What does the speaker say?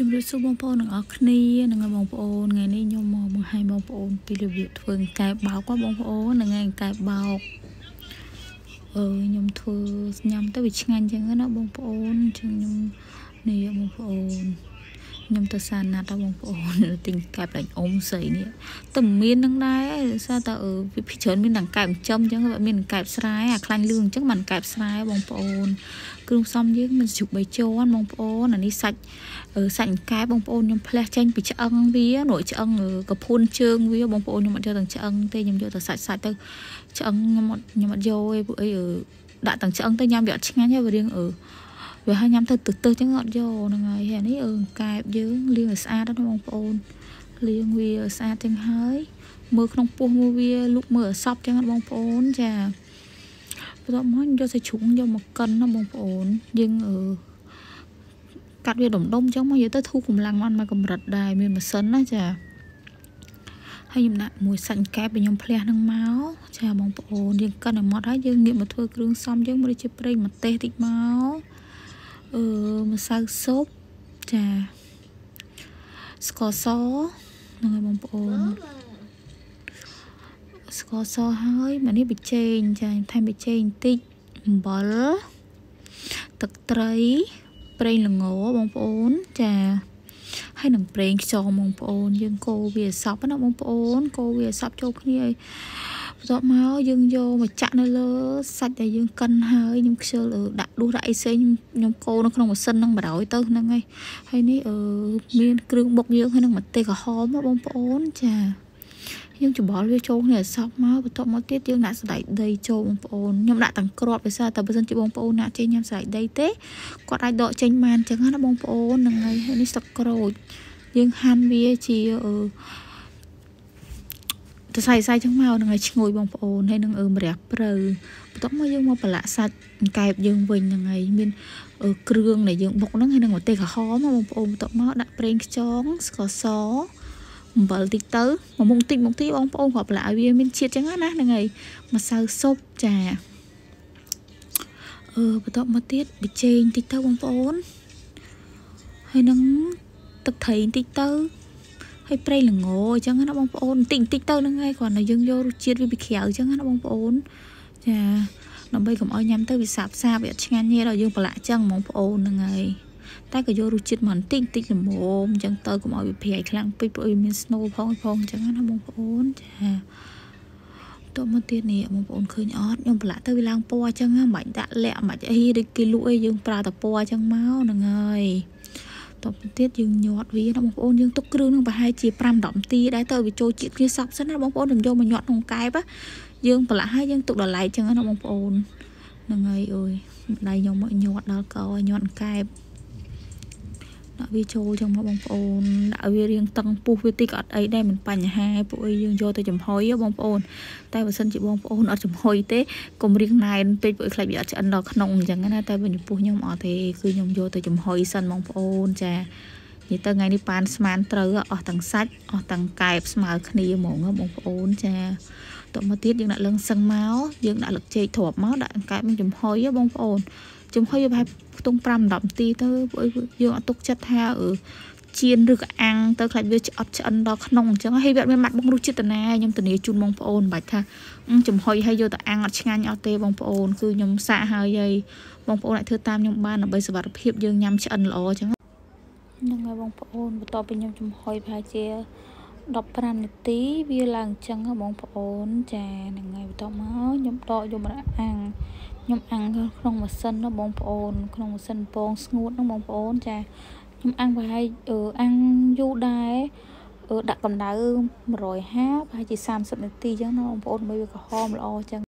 ជំរាបសួរបងប្អូនទាំងអស់គ្នានិងបងប្អូនថ្ងៃនេះខ្ញុំមកបង្ហាញបងប្អូនពីរបៀបធ្វើកែបោកបងប្អូននឹងឯងកែបោកអឺខ្ញុំធ្វើញ៉ាំទៅវាឆ្ងាញ់ចឹងណាបងប្អូនអញ្ចឹងខ្ញុំនេះបងប្អូន ខ្ញុំទៅសាណាត់ដល់បងប្អូនទិញកែបដាច់អ៊ំស្រីនេះតែមាននឹងដែរសារតែអឺវាភីច្រើនមានទាំងកែបចំអញ្ចឹងវាមានកែបស្រែអាខ្លាញ់លឿងអញ្ចឹងមិនកែបស្រែបងប្អូនគ្រឿងផ្សំយើងមានជ្រូកបីជាន់បងប្អូនអានេះសាច់សាច់កែបងប្អូនខ្ញុំផ្លះចេញពីឆ្អឹងវានោះឆ្អឹងកភួនជើងវាបងប្អូនខ្ញុំអត់យកទាំងឆ្អឹងទេខ្ញុំយកតែសាច់សាច់ទៅឆ្អឹងខ្ញុំអត់ខ្ញុំអត់យកទេពួកអីដាក់ទាំងឆ្អឹងទៅញ៉ាំវាអត់ឆ្ងាញ់ទេវារៀងអឺ វាឲ្យញ៉ាំទៅទៅទៅចឹងអត់យកហ្នឹងហើយហើយនេះអឺកែបយើងលាងឲ្យស្អាតណាបងប្អូនលាងវាស្អាតចឹងហើយមើលក្នុងពោះមើលវាលុកមើលឲ្យសប់ចឹងបងប្អូនចាបន្ទាប់មកយកសាច់ជ្រូកយកមកកិនណាបងប្អូនយើងអឺកាត់វាដុំដុំចឹងមកយកទៅធូរកម្លាំងមកមកកម្រិតដែរមានម៉ាស៊ីនណាចាហើយខ្ញុំដាក់មួយសាច់កែបដែលខ្ញុំភ្លះនឹងមកចាបងប្អូនយើងកិនឲ្យម៉ត់ហើយយើងងាកមកធ្វើគ្រឿងផ្សំយើងមកដូចជាប្រេងម្ទេសតិចមក អឺម្សៅស៊ុបចាស្ករសហ្នឹងហើយបងប្អូនស្ករសហើយមកនេះប៊ីចេងចាថែមប៊ីចេងបន្តិចអំបិលទឹកត្រីប្រេងល្ងបងប្អូនចាហើយនឹងប្រេងខ្យងបងប្អូនយើងកូរវាសពណាបងប្អូនកូរវាសពចូលគ្នាឲ្យ បន្ទាប់មកយើងយកមកចាក់នៅលើសាច់ដែលយើងកិនហើយខ្ញុំខ្ជិលដាក់ដួសដាក់អីផ្សេងខ្ញុំកូរនៅក្នុងម៉ាស៊ីនហ្នឹងបរយទៅហ្នឹងហើយហើយនេះអឺមានគ្រឿងបុកយើងហើយនឹងម្ទេសក្រហមបងប្អូនចាយើងច្បល់វាចូលគ្នាឲ្យសប់មកបន្ទាប់មកទៀតយើងដាក់សណ្តែកដីចូលបងប្អូនខ្ញុំដាក់ទាំងក្របដោយសារតែបើសិនជាបងប្អូនណាចេញញ៉ាំសណ្តែកដីទេគាត់អាចដកចេញបានអញ្ចឹងណាបងប្អូនហ្នឹងហើយហើយនេះស្លឹកក្រូចយើងហាន់វាជាអឺទៅ សាយសាយចឹងមកនឹងឲ្យឈ្ងុយបងប្អូនហើយនឹងអឺម្រះព្រៅបន្ទាប់មកយើងមកប្រឡាក់សាច់កែបយើងវិញហ្នឹងហើយមានគ្រឿងដែលយើងបុកហ្នឹងហើយនឹងម្ទេសក្រហមបងប្អូនបន្ទាប់មកដាក់ប្រេងខ្យងស្ករសអំបិលតិចទៅមួយមុខតិចមុខទីបងប្អូនគ្រាប់ប្រឡាក់ឲ្យវាមានជាតិចឹងណាហ្នឹងហើយម្សៅស៊ុបចាអឺបន្ទាប់មកទៀតប៊ីចេងតិចទៅបងប្អូនហើយនឹងទឹកត្រីបន្តិចទៅ ហើយប្រេងល្ងអញ្ចឹងណាបងប្អូនបន្តិចបន្តិចទៅហ្នឹងហើយគ្រាន់តែយើងយករសជាតិវាពីក្រៅអញ្ចឹងណាបងប្អូនចាដើម្បីកុំឲ្យញ៉ាំទៅវាសាបសាបវាអត់ឆ្ងាញ់ទេដល់យើងប្រឡាក់អញ្ចឹងបងប្អូនហ្នឹងហើយតែក៏យករសជាតិមកបន្តិចបន្តិចល្មមអញ្ចឹងទៅកុំឲ្យវាប្រៃខ្លាំងពេកព្រោះវាមាន snow ផងផងអញ្ចឹងណាបងប្អូនចាតមកទៀតនេះបងប្អូនឃើញអត់ខ្ញុំប្រឡាក់ទៅវាឡើងពណ៌អញ្ចឹងមិនបាច់ដាក់លាក់មិនបាច់អីដូចគេលក់អីយើងប្រើតែពណ៌អញ្ចឹងមកហ្នឹងហើយ តទៅទៀតយើងញាត់វាណាបងប្អូនយើងទុកគ្រឿងនឹងប្រហែលជា5 10នាទីដែរទៅវាចូលជាតិគ្នាសពសិនណាបងប្អូនខ្ញុំយកមកញាត់ក្នុងកែបយើងប្រឡាក់ហើយយើងទុកដល់ឡែកចឹងណាបងប្អូនហ្នឹងហើយអើយដៃខ្ញុំមកញាត់ដល់កោញាត់កែប ដាក់វាចូលចឹងមកបងប្អូនដាក់វារៀងតឹងពុះវាតិចក៏អត់អីដែរមិនបញ្ហាពួកអីយើងយកទៅចំហុយបងប្អូនតែបើសិនជាបងប្អូនអត់ចំហុយទេកុំរៀងណែនពេកពួកខ្លាចវាអត់ឆ្អិនដល់ក្នុងអញ្ចឹងណាតែបើចំពោះខ្ញុំអត់ទេគឺខ្ញុំយកទៅចំហុយសិនបងប្អូនចានិយាយទៅថ្ងៃនេះប៉ានស្មានត្រូវអស់ទាំងសាច់អស់ទាំងកែបស្មើគ្នាហ្មងបងប្អូនចាតមកទៀតយើងដាក់លឹងសឹងមកយើងដាក់លឹកចេកទ្របមកដាក់កែបមកចំហុយបងប្អូន ចំហុយវាប្រហែលខ្ទង់5 10នាទីទៅពួកយើងអត់ទុកចិត្តថាអឺជៀនឬក៏អាំងទៅខ្លាចវាឆ្អត់ឆ្អិនដល់ក្នុងអញ្ចឹងហើយវាអត់មានម៉ាត់បងរសជាតិតាខ្ញុំធានាជូនបងប្អូនមិនបាច់ថាចំហុយហើយយកទៅអាំងអត់ឆ្ងាញ់អត់ទេបងប្អូនគឺខ្ញុំសាកហើយហើយបងប្អូនអាចធ្វើតាមខ្ញុំបានដើម្បីសុវត្ថិភាពយើងញ៉ាំឆ្អិនល្អអញ្ចឹងហ្នឹងហើយបងប្អូនបន្ទាប់ពីខ្ញុំចំហុយប្រហែលជា15នាទីវាឡើងអញ្ចឹងបងប្អូនចាហ្នឹងហើយបន្ទាប់មក ខ្ញុំដកយកមកអាំងខ្ញុំអាំងក្នុងម៉ាស៊ីនណាបងប្អូន ក្នុងម៉ាស៊ីនពងស្ងួតហ្នឹងបងប្អូនចាខ្ញុំអាំងប្រហែលអាំងយូរដែរដាក់កម្ដៅ150ប្រហែលជា30នាទីអញ្ចឹងណាបងប្អូនមើលវាក្រហមល្អអញ្ចឹង